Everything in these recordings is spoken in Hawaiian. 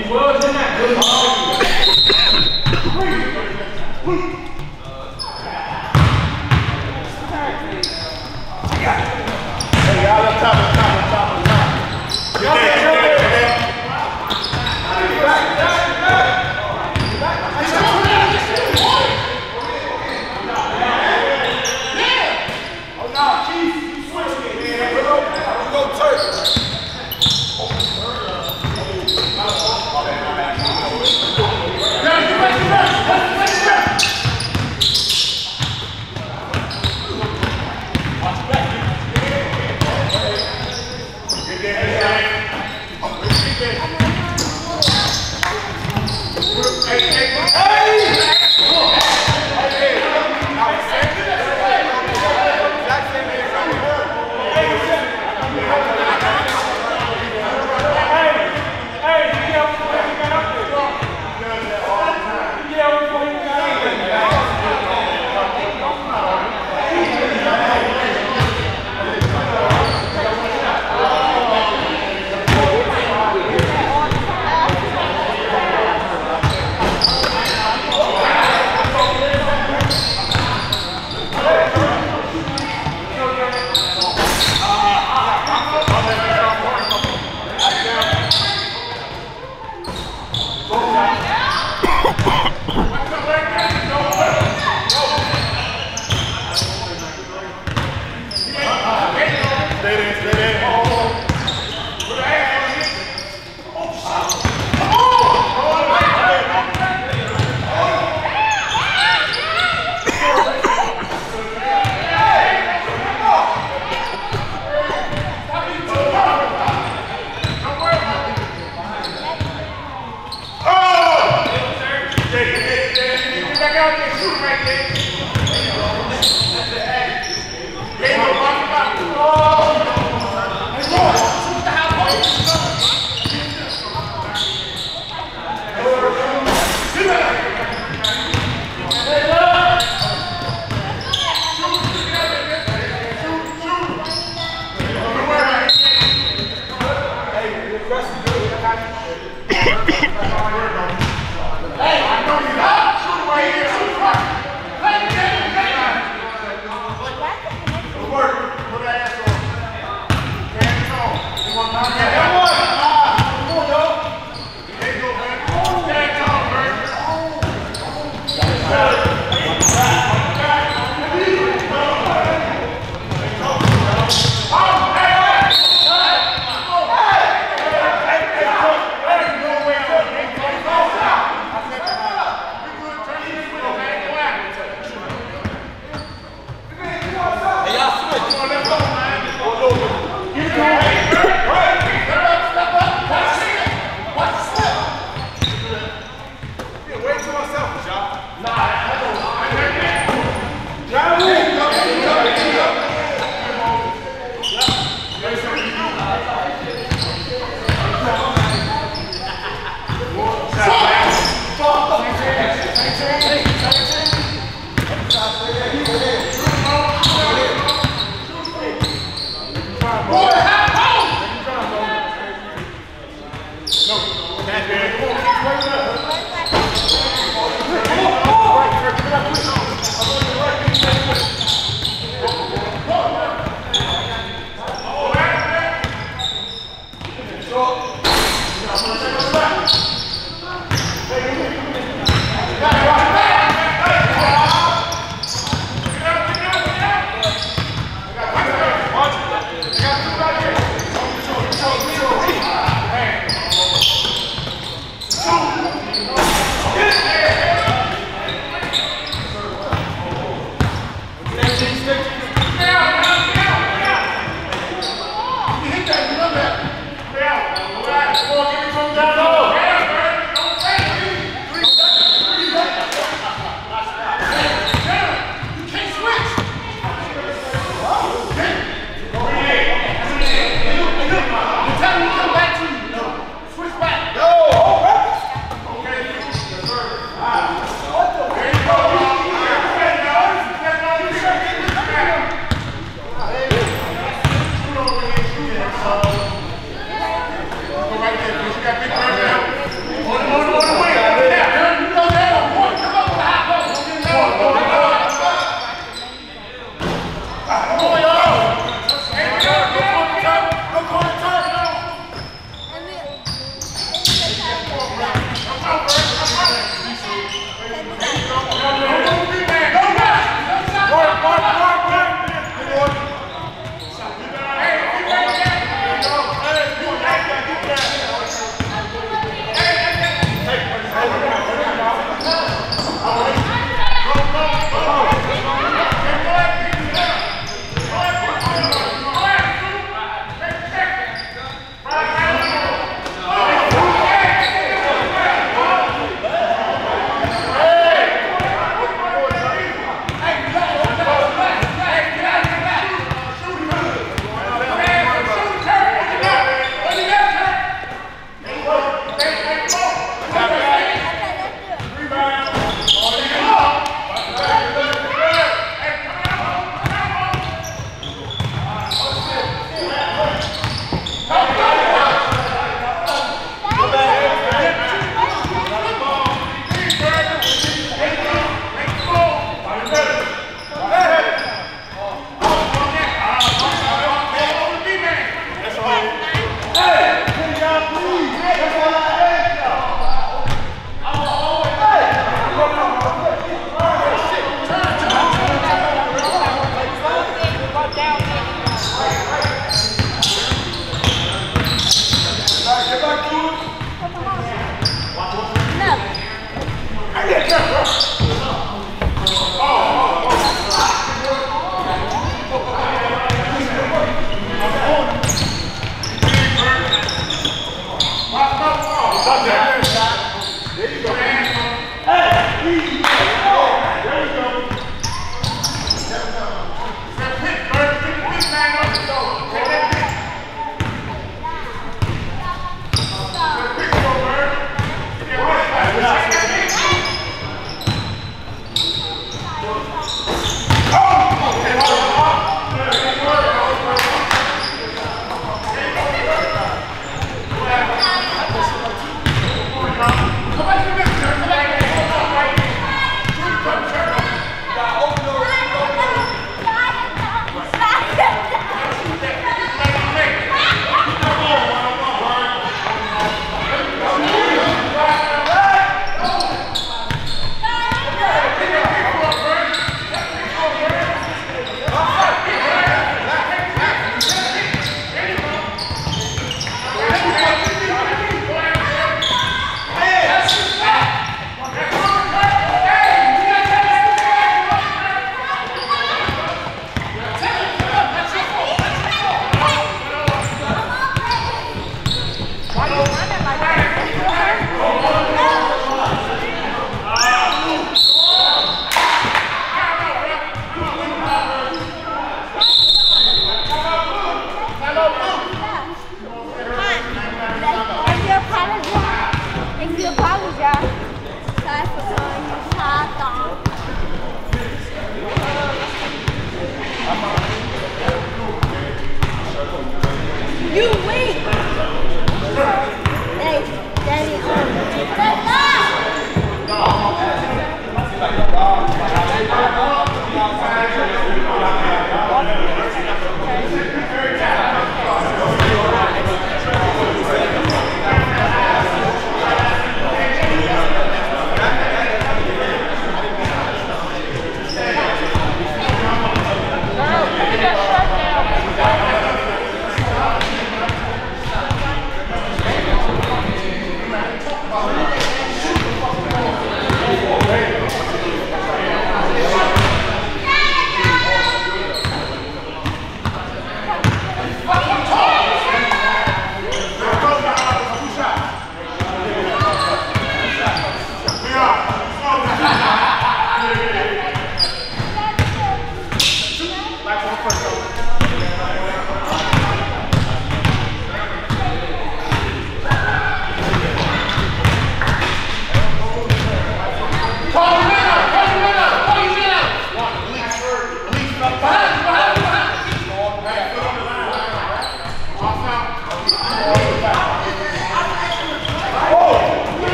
He was in that good body.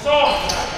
Stop!